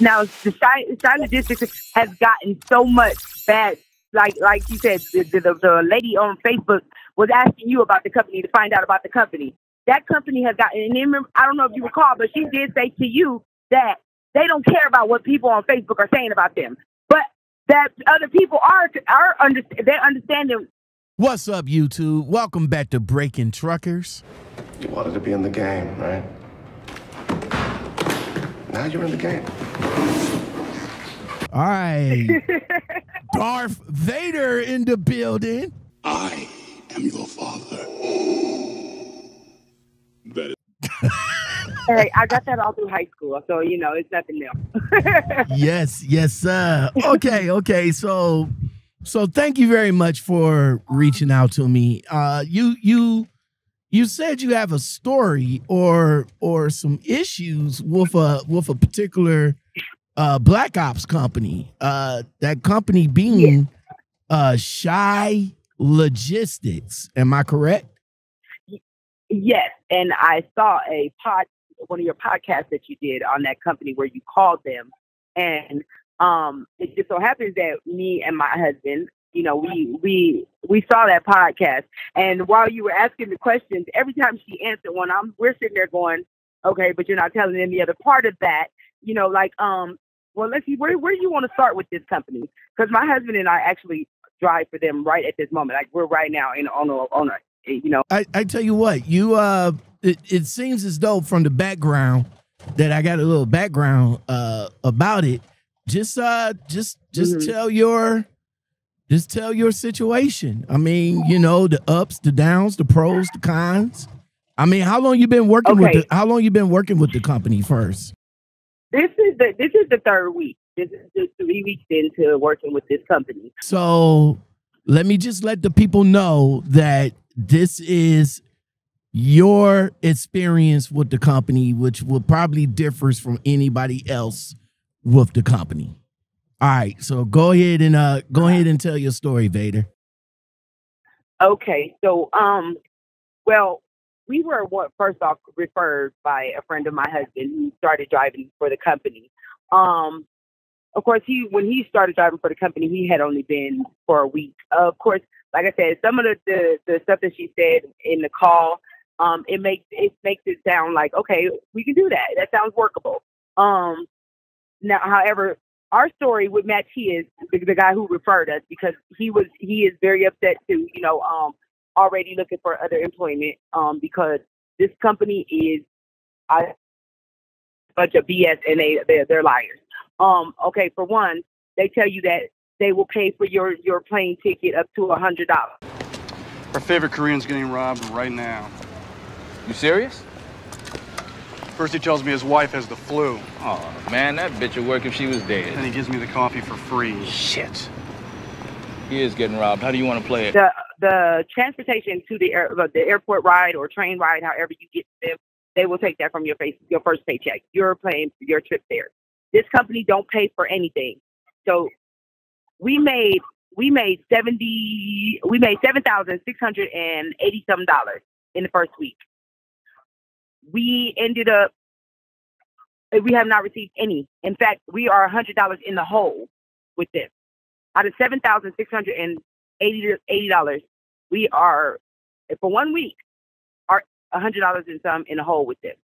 now the Shy, Shy Logistics has gotten so much bad. Like like you said, the, the, the lady on Facebook was asking you about the company to find out about the company. That company has gotten. And remember, I don't know if you recall, but she did say to you that they don't care about what people on Facebook are saying about them, but that other people are are under, they're understanding. What's up, YouTube? Welcome back to Breaking Truckers. You wanted to be in the game, right? Now you're in the game. All right. Darth Vader in the building. I am your father. That is. hey, I got that all through high school, so you know it's nothing new. yes, yes, sir. Okay, okay. So, so thank you very much for reaching out to me. Uh, you, you you said you have a story or or some issues with a with a particular uh, black ops company. Uh, that company being uh, Shy Logistics. Am I correct? Yes, and I saw a pod one of your podcasts that you did on that company where you called them, and um, it just so happens that me and my husband you know, we we we saw that podcast, and while you were asking the questions, every time she answered one, I'm we're sitting there going, okay, but you're not telling any other part of that, you know, like um, well, let's see, where where do you want to start with this company? Because my husband and I actually drive for them right at this moment, like we're right now in on a on a you know. I I tell you what, you uh, it, it seems as though from the background that I got a little background uh about it. Just uh, just just mm-hmm. tell your just tell your situation. I mean, you know, the ups, the downs, the pros, the cons. I mean, how long you been working okay. with the how long you been working with the company first? This is the this is the third week. This is just three weeks into working with this company. So let me just let the people know that this is your experience with the company, which will probably differs from anybody else with the company. All right, so go ahead and uh go ahead and tell your story, Vader. Okay, so um, well, we were first off referred by a friend of my husband who started driving for the company. Um, of course, he when he started driving for the company, he had only been for a week. Uh, of course, like I said, some of the, the the stuff that she said in the call, um, it makes it makes it sound like okay, we can do that. That sounds workable. Um, now, however, our story would match his, the, the guy who referred us, because he was he is very upset too. You know, um, already looking for other employment, um, because this company is a bunch of BS and they they're, they're liars. Um, okay, for one, they tell you that they will pay for your your plane ticket up to a hundred dollars. Our favorite Korean's getting robbed right now. You serious? First he tells me his wife has the flu. Oh, man, that bitch would work if she was dead. And he gives me the coffee for free. Shit. He is getting robbed. How do you want to play it? The the transportation to the air, the airport ride or train ride, however you get to them, they will take that from your face, your first paycheck. You're paying for your trip there. This company don't pay for anything. So we made we made seventy we made seven thousand six hundred and eighty some dollars in the first week we ended up we have not received any. In fact, we are hundred dollars in the hole with this. Out of seven thousand six hundred and eighty dollars, we are for one week are hundred dollars in some in the hole with this.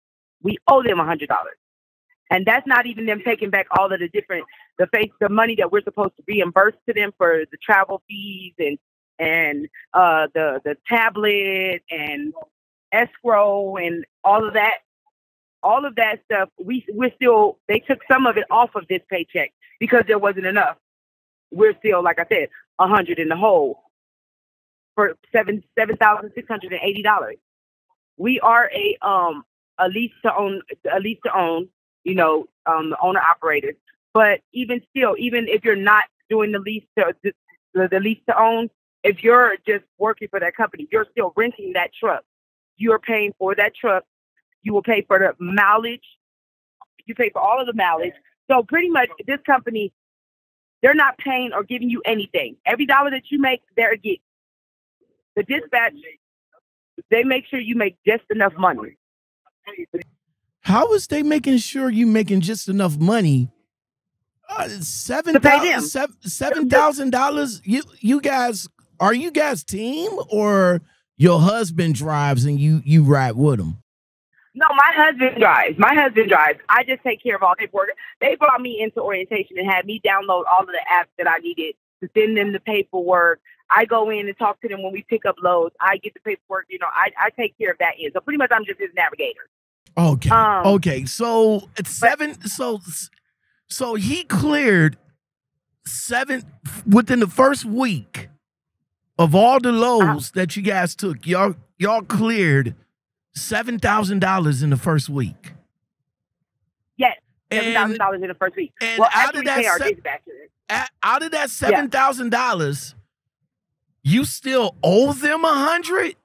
We owe them hundred dollars. And that's not even them taking back all of the different the face the money that we're supposed to reimburse to them for the travel fees and and uh the the tablet and escrow and all of that, all of that stuff, we we're still they took some of it off of this paycheck because there wasn't enough. We're still, like I said, a hundred in the hole for seven seven thousand six hundred and eighty dollars. We are a um a lease to own a lease to own, you know, um the owner operators. But even still, even if you're not doing the lease to the, the lease to own, if you're just working for that company, you're still renting that truck you are paying for that truck. You will pay for the mileage. You pay for all of the mileage. So pretty much this company, they're not paying or giving you anything. Every dollar that you make, they're getting. The dispatch, they make sure you make just enough money. How is they making sure you making just enough money? Uh, seven To pay thousand them. seven seven thousand dollars. You you guys are you guys team or your husband drives and you you ride with him? No, my husband drives. My husband drives. I just take care of all the paperwork. They brought me into orientation and had me download all of the apps that I needed to send them the paperwork. I go in and talk to them when we pick up loads. I get the paperwork. You know, I, I take care of that end. So pretty much, I'm just his navigator. Okay. Um, okay. So it's seven. So so he cleared seven within the first week of all the lows ah. that you guys took. Y'all y'all cleared seven thousand dollars in the first week. Yes, seven thousand dollars in the first week. and well, out after of we that pay our se- dispatchers. a- out of that seven thousand dollars, you still owe them a hundred.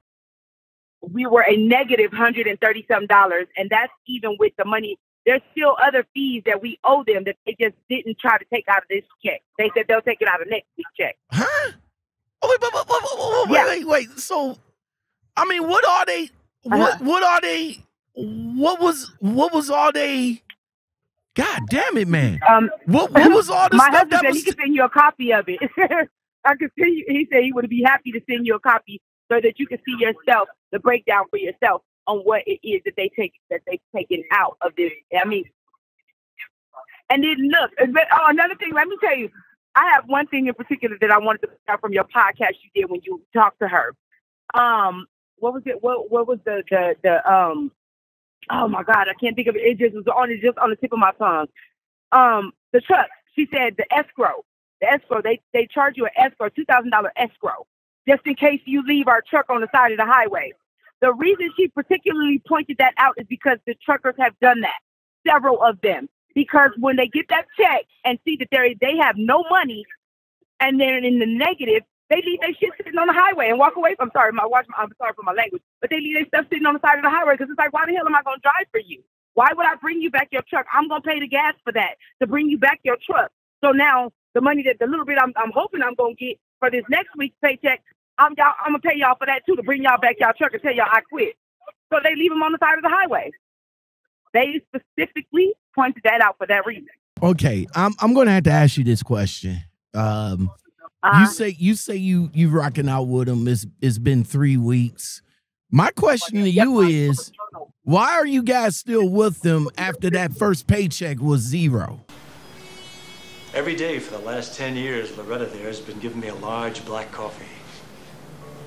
we were a negative hundred and thirty some dollars, and that's even with the money. There's still other fees that we owe them that they just didn't try to take out of this check. They said they'll take it out of next week's check. Huh? Oh, wait, wait, wait, wait, wait, Yeah. wait, wait. So, I mean, what are they? What Uh-huh. what are they? What was what was all they? God damn it, man! Um, What what was all the my stuff husband that said was? he could send you a copy of it. I could send you. He said he would be happy to send you a copy so that you can see yourself the breakdown for yourself on what it is that they take that they've taken out of this. I mean, and then look. Oh, another thing. Let me tell you. I have one thing in particular that I wanted to pick out from your podcast you did when you talked to her. Um, what was it? What what was the the the um? Oh my God, I can't think of it. It just was on it just on the tip of my tongue. Um, the truck. She said the escrow. The escrow. They they charge you an escrow, two thousand dollar escrow, just in case you leave our truck on the side of the highway. The reason she particularly pointed that out is because the truckers have done that, several of them. Because when they get that check and see that they they have no money, and they're in the negative, they leave their shit sitting on the highway and walk away. I'm sorry, my watch. I'm sorry for my language, but they leave their stuff sitting on the side of the highway because it's like, why the hell am I going to drive for you? Why would I bring you back your truck? I'm going to pay the gas for that to bring you back your truck. So now the money that the little bit I'm, I'm hoping I'm going to get for this next week's paycheck, I'm y'all, I'm gonna pay y'all for that too to bring y'all back y'all truck and tell y'all I quit. So they leave them on the side of the highway. They specifically pointed that out for that reason. Okay, I'm I'm going to have to ask you this question. Um, Uh, you say you say you you rocking out with him. It's it's been three weeks. My question to you is, why are you guys still with them after that first paycheck was zero? Every day for the last 10 years, Loretta there has been giving me a large black coffee.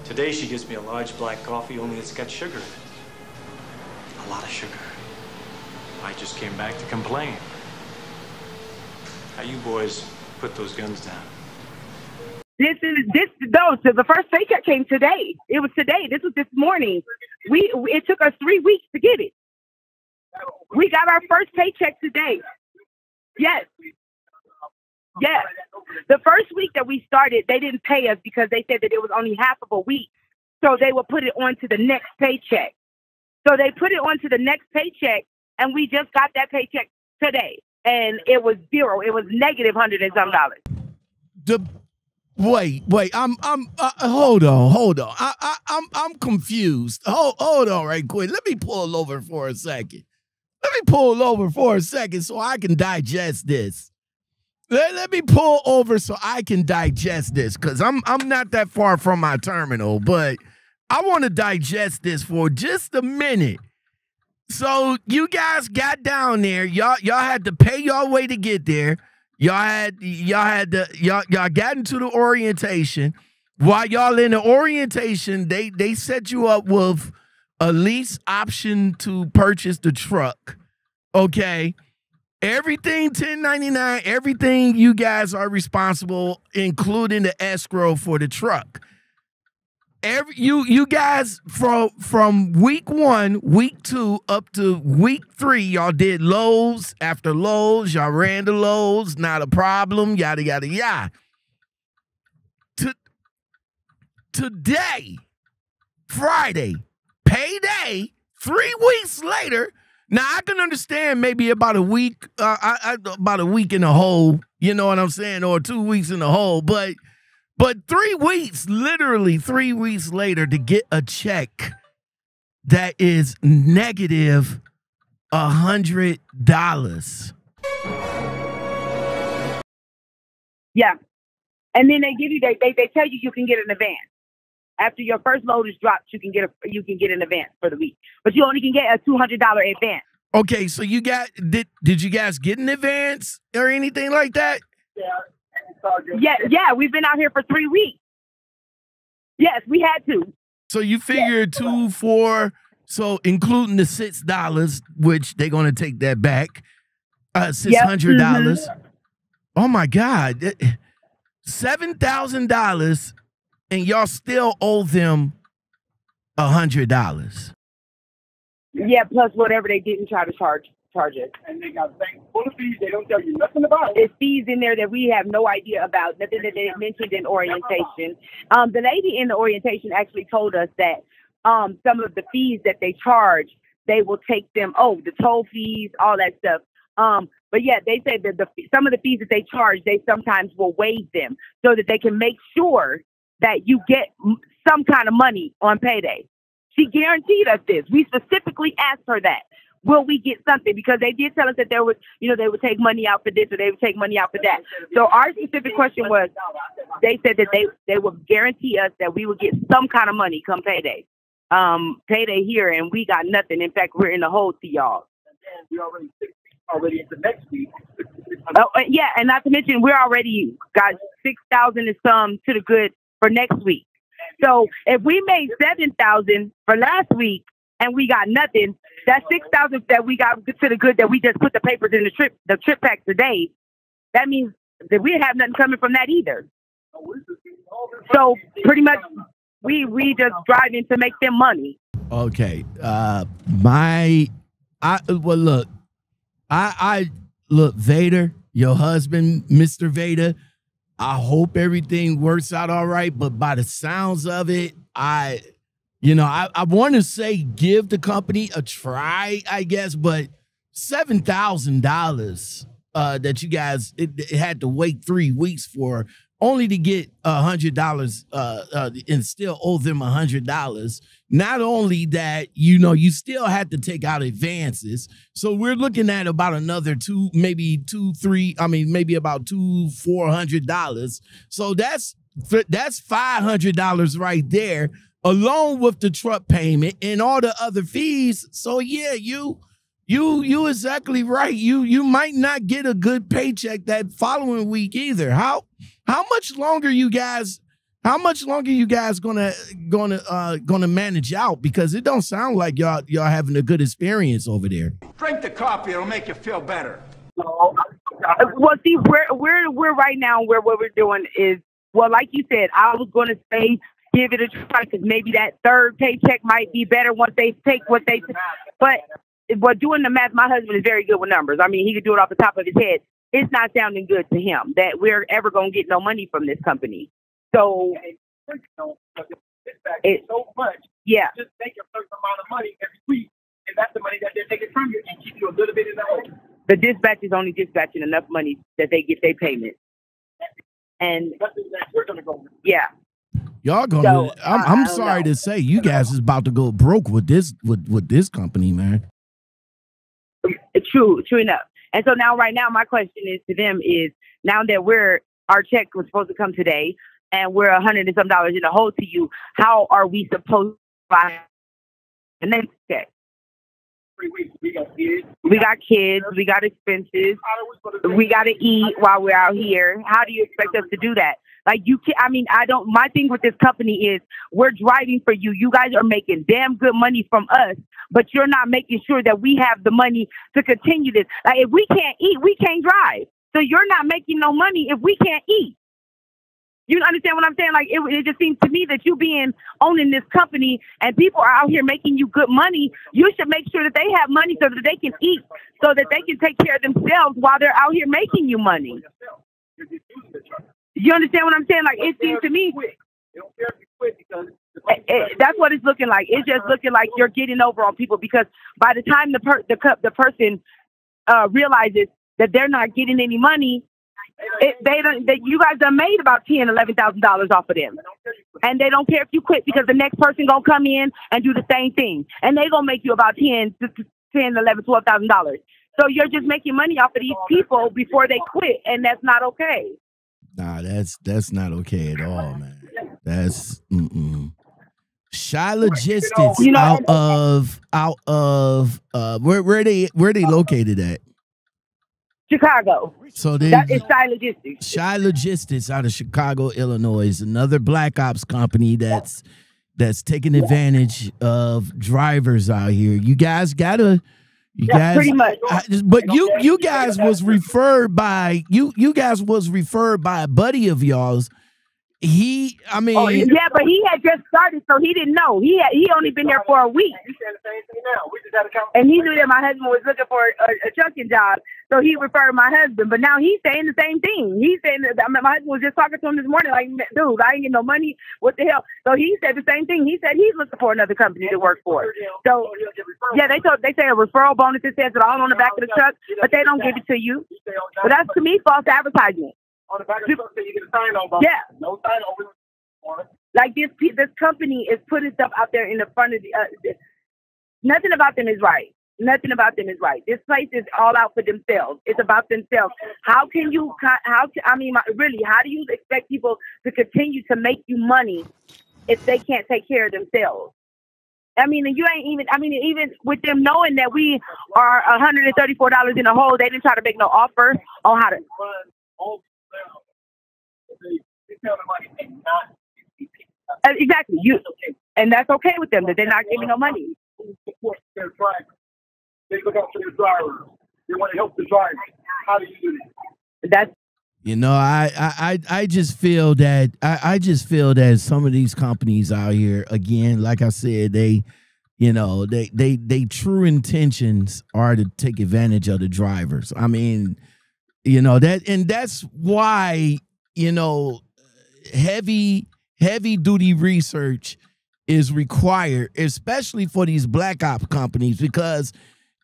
Today she gives me a large black coffee, only it's got sugar in it. A lot of sugar. I just came back to complain. How you boys put those guns down? This is this no. So the first paycheck came today. It was today. This was this morning. We it took us three weeks to get it. We got our first paycheck today. Yes. Yes. The first week that we started, they didn't pay us because they said that it was only half of a week. So they would put it on to the next paycheck. So they put it on to the next paycheck, and we just got that paycheck today. And it was zero. It was negative hundred and some dollars. The wait, wait. I'm I'm uh, hold on, hold on. I, I I'm I'm confused. Hold hold on, right quick. Let me pull over for a second. Let me pull over for a second so I can digest this. Let, let me pull over so I can digest this because I'm I'm not that far from my terminal, but I want to digest this for just a minute. So you guys got down there, y'all y'all had to pay your way to get there. Y'all had y'all had to y'all y'all got into the orientation. While y'all in the orientation, they they set you up with a lease option to purchase the truck. Okay. Everything 1099, everything you guys are responsible, including the escrow for the truck. Every you you guys from from week one, week two, up to week three, y'all did lows after lows. Y'all ran the lows, not a problem. Yada yada yada. To, today, Friday, payday. Three weeks later, now I can understand maybe about a week, uh, I, I, about a week in a hole. You know what I'm saying, or two weeks in a hole, but. But three weeks, literally three weeks later, to get a check that is negative a hundred dollars. Yeah. And then they give you they, they they tell you you can get an advance. After your first load is dropped, you can get a you can get an advance for the week. But you only can get a two hundred dollar advance. Okay, so you got did did you guys get an advance or anything like that? Yeah, yeah, yeah, we've been out here for three weeks. Yes, we had to. So you figure two, four, so including the six dollars, which they're gonna take that back, uh six hundred dollars. Oh my God. Seven thousand dollars and y'all still owe them a hundred dollars. Yeah, plus whatever they didn't try to charge charge us. And they got bank full of fees. They don't tell you nothing about it. There's fees in there that we have no idea about, nothing that they mentioned in orientation. Um, the lady in the orientation actually told us that um, some of the fees that they charge, they will take them, oh, the toll fees, all that stuff. Um, but yeah, they say that the some of the fees that they charge, they sometimes will waive them so that they can make sure that you get some kind of money on payday. She guaranteed us this. We specifically asked her that. Will we get something? Because they did tell us that there was, you know, they would take money out for this or they would take money out for that. So our specific question was, they said that they they would guarantee us that we would get some kind of money come payday. Um, payday here, and we got nothing. In fact, we're in the hole to y'all. We already already into next week. Oh, yeah, and not to mention we're already got six thousand and some to the good for next week. So if we made seven thousand for last week and we got nothing, that six thousand that we got to the good that we just put the papers in the trip the trip pack today, that means that we have nothing coming from that either. So pretty much we we just driving to make them money. Okay. Uh my I well look, I I look, Vader, your husband, Mr. Vader. I hope everything works out all right, but by the sounds of it, I you know, I, I want to say give the company a try, I guess, but seven thousand dollars uh that you guys it, it had to wait three weeks for only to get a hundred dollars uh, uh and still owe them a hundred dollars. Not only that you know you still had to take out advances. So we're looking at about another two maybe two three i mean maybe about two four hundred dollars. So that's that's five hundred dollars right there along with the truck payment and all the other fees so yeah you you you exactly right. You you might not get a good paycheck that following week either. How how much longer you guys how much longer you guys gonna gonna uh gonna manage out? Because it don't sound like y'all y'all having a good experience over there. Drink the coffee. It'll make you feel better. Well, see, we're we're we're right now where what we're doing is well, like you said, I was going to say give it a try because maybe that third paycheck might be better once they take what they. But but doing the math, my husband is very good with numbers. I mean, he could do it off the top of his head. It's not sounding good to him that we're ever going to get no money from this company. So it, so much. yeah, Just take a certain amount of money every week, and that's the money that they're taking from you and keep you a little bit in the hole. the dispatch is only dispatching enough money that they get their payment. And That's that we're gonna go. yeah, Y'all gonna So, I'm, I- I I'm don't sorry know. to say you guys is about to go broke with this with with this company, man. true, true enough. And so now, right now, my question is to them is now that we're our check was supposed to come today, and we're a hundred and some dollars in the hole to you. How are we supposed to buy the next check? We got kids. We got kids, we got expenses, How are we supposed to we got to eat while we're out here. How do you expect us to do that? Like you can't. I mean, I don't my thing with this company is we're driving for you. You guys are making damn good money from us, but you're not making sure that we have the money to continue this. Like if we can't eat, we can't drive. So you're not making no money if we can't eat. You understand what I'm saying? Like it, it just seems to me that you being owning this company and people are out here making you good money. You should make sure that they have money so that they can eat, so that they can take care of themselves while they're out here making you money. You understand what I'm saying? Like it seems to me They don't care if you quit because it, it- that's what it's looking like. It's just looking like you're getting over on people because by the time the per, the cu- the person uh, realizes that they're not getting any money, it, they don't. That you guys done made about ten, eleven thousand dollars off of them, and they don't care if you quit because the next person gonna come in and do the same thing, and they gonna make you about ten ten, eleven, twelve thousand dollars. So you're just making money off of these people before they quit, and that's not okay. Nah, that's that's not okay at all, man. That's mm-mm. Shy Logistics You know, out of out of uh where where they where they located at? Chicago. So they That is Shy Logistics. Shy Logistics out of Chicago, Illinois, is another black ops company that's that's taking advantage of drivers out here. You guys gotta, you Yeah, guys, pretty much. I- but you you guys was referred by you you guys was referred by a buddy of y'all's. He, I oh, mean, Oh, yeah, but he had just started, so he didn't know. He had he only been there for a week, You saying the same thing now. We just had a conversation. and he knew that my husband was looking for a, a trucking job, so he referred my husband. But now he's saying the same thing. He's saying that I mean, my husband was just talking to him this morning, like, dude, I ain't getting no money. What the hell? So he said the same thing. He said he's looking for another company to work for. So yeah, they told they say a referral bonus. It says it all on the back of the truck, but they don't give it to you. But that's to me false advertisement. on the back of the truck, you get a sign on. Yeah. No sign on. like this this company is putting stuff out there in the front of the uh, nothing about them is right nothing about them is right this place is all out for themselves it's about themselves how can you how can, i mean really how do you expect people to continue to make you money if they can't take care of themselves I mean, you ain't even. I mean, even with them knowing that we are hundred and thirty-four dollars in a hole, they didn't try to make no offer on how to. The the exactly, you, and that's okay with them that they're not giving no money. Support their drivers. They look out for their drivers. They want to help the drivers. How do you do that? That's You know, I I I I just feel that I, I just feel that some of these companies out here, again, like I said, they, you know, they they they true intentions are to take advantage of the drivers. I mean, you know that, and that's why you know, heavy heavy duty research is required, especially for these black op companies, because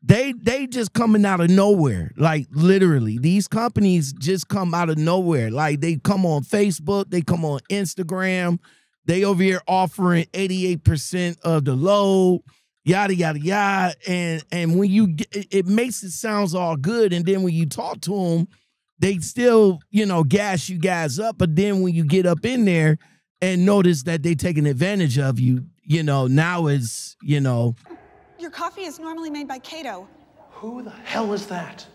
they they just coming out of nowhere like literally. These companies just come out of nowhere. Like they come on facebook they come on instagram they over here offering 88% of the load yada yada yada. And and when you get it, makes it sounds all good and then when you talk to them they still you know gas you guys up but then when you get up in there and notice that they taking advantage of you you know now is you know Your coffee is normally made by Kato. Who the hell is that?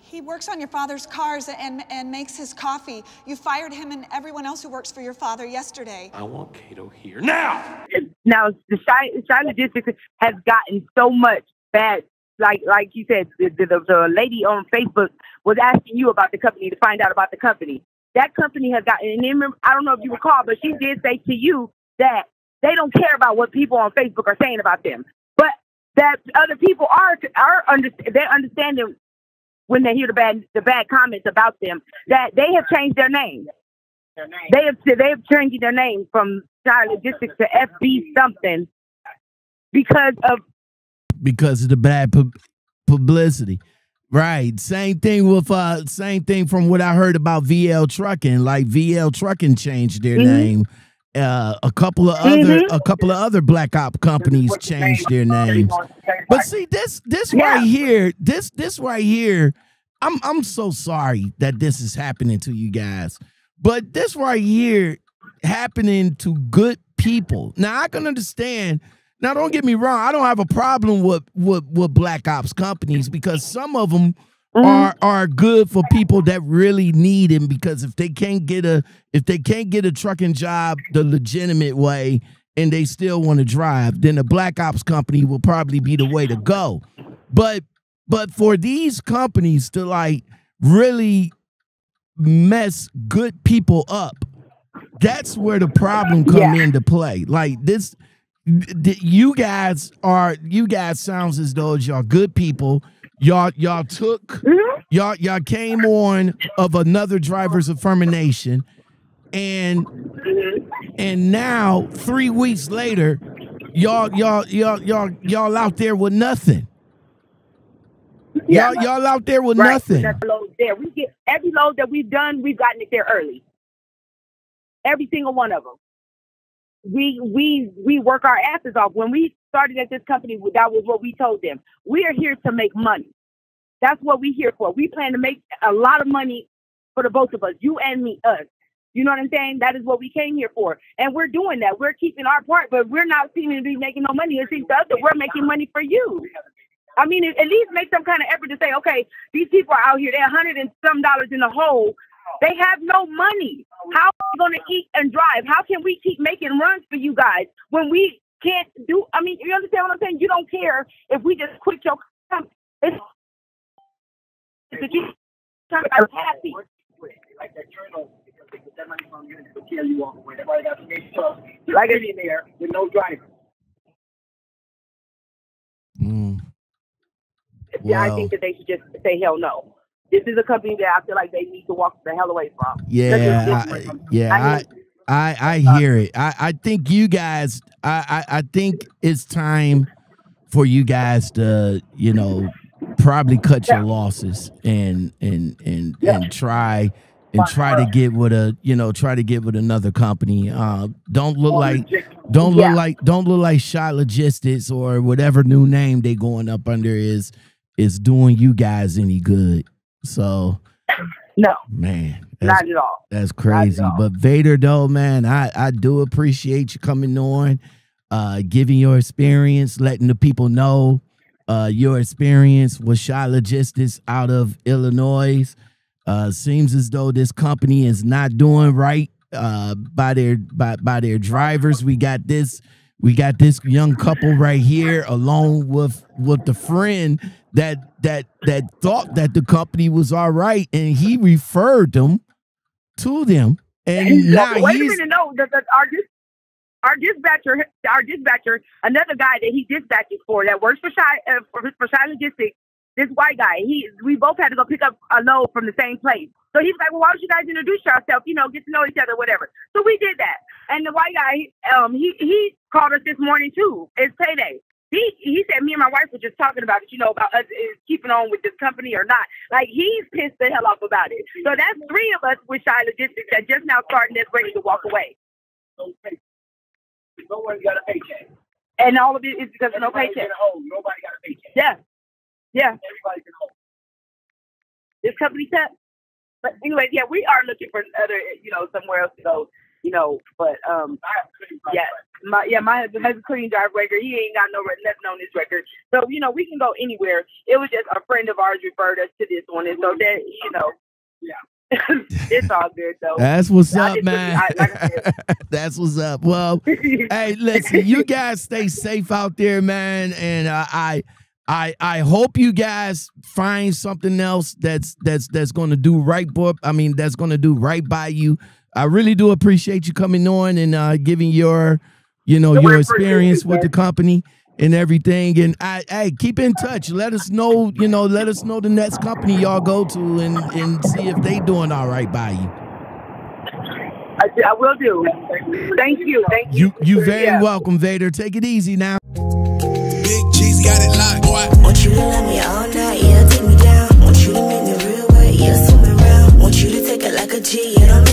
He works on your father's cars and, and makes his coffee. You fired him and everyone else who works for your father yesterday. I want Kato here now. now the shy, shy logistics has gotten so much bad. Like like you said, the, the, the lady on Facebook was asking you about the company to find out about the company. That company has gotten. And remember, I don't know if you recall, but she did say to you that they don't care about what people on Facebook are saying about them, but that other people are are under they understanding when they hear the bad the bad comments about them that they have changed their name. Their name. They have they have changed their name from Shy Logistics to FB something because of because of the bad pub- publicity. Right. Same thing with uh same thing from what I heard about VL Trucking. Like VL Trucking changed their Mhm. name. Uh a couple of other Mhm. a couple of other black op companies changed their names. But see this this Yeah. right here, this this right here, I'm I'm so sorry that this is happening to you guys. But this right here happening to good people. Now I can understand. Now don't get me wrong, I don't have a problem with with, with black ops companies because some of them mm-hmm. are are good for people that really need them because if they can't get a if they can't get a trucking job the legitimate way and they still want to drive, then a black ops company will probably be the way to go. But but for these companies to like really mess good people up, that's where the problem come Yeah. into play. Like this th- you guys are you guys sounds as though y'all good people. Y'all y'all took Mhm. y'all y'all came on of another driver's affirmation and and now three weeks later y'all y'all y'all y'all y'all out there with nothing Yeah. y'all y'all out there with right, nothing there. We get every load that we've done, we've gotten it there early. Every single one of them. We we we work our asses off when we started at this company, that was what we told them. We are here to make money. That's what we're here for. We plan to make a lot of money for the both of us, you and me, us. You know what I'm saying? That is what we came here for. And we're doing that. We're keeping our part, but we're not seeming to be making no money. It seems to us that we're making money for you. I mean, at least make some kind of effort to say, okay, these people are out here, they're a hundred and some dollars in the hole. They have no money. How are we going to eat and drive? How can we keep making runs for you guys when we can't do? I mean, you understand what I'm saying? You don't care if we just quit your company. It's, it's you happy. Like that journal, because they get that money from you and they'll kill you off the way. Everybody got to make sure like in there with no driver. Mm. Yeah, I think that they should just say hell no. This is a company that I feel like they need to walk the hell away from. Yeah, I, yeah, I I, I, I hear it. I, I think you guys, I, I, I think it's time for you guys to, you know, probably cut your losses and and and and try and try to get with a, you know, try to get with another company. Uh, don't look like, don't look Yeah. like, don't look like Shot Logistics or whatever new name they going up under is is doing you guys any good. So, No, man, not at all. that's crazy. But Vader, though, man, I, I do appreciate you coming on, uh, giving your experience, letting the people know uh, your experience with Shot Logistics out of Illinois. Uh, seems as though this company is not doing right uh, by their by, by their drivers. We got this we got this young couple right here along with with the friend that that that thought that the company was all right and he referred them to them and now Wait a he's minute, no, the, the, our our dispatcher, our dispatcher, another guy that he dispatches for that works for Shy uh, for, for Shy Logistics. This white guy, he we both had to go pick up a load from the same place. So he's like, well, why don't you guys introduce yourself? You know, get to know each other, whatever. So we did that. And the white guy, um, he he called us this morning too. It's payday. He he said me and my wife were just talking about it, you know, about us keeping on with this company or not. Like he's pissed the hell off about it. So that's three of us with Shy Logistics that just now starting that's ready to walk away. No one got a paycheck. And all of it is because of no paycheck. Nobody got a paycheck. Yeah. Yeah. Everybody get a hold. This company set. But anyway, yeah, we are looking for other, you know, somewhere else to go, you know, but um yeah. My yeah, my husband has a clean drive record. He ain't got no nothing on his record. So, you know, we can go anywhere. It was just a friend of ours referred us to this one and so that you know Yeah. it's all good though. That's what's I up, man. I- like That's what's up. Well, hey, listen, you guys stay safe out there, man, and uh, I, I, I hope you guys find something else that's that's that's going to do right, boy. I mean, that's going to do right by you. I really do appreciate you coming on and uh, giving your, you know, No, your experience it, with the company and everything. And I, hey, keep in touch. Let us know, you know, let us know the next company y'all go to and and see if they doing all right by you. I, I will do. Thank you. Thank you. You you very Yeah. welcome, Vader. Take it easy now. Benz got it locked, boy. Want you to love me all night, yeah, take me down. Want you to make me real wet, yeah, swim around. Want you to take it like a G, yeah,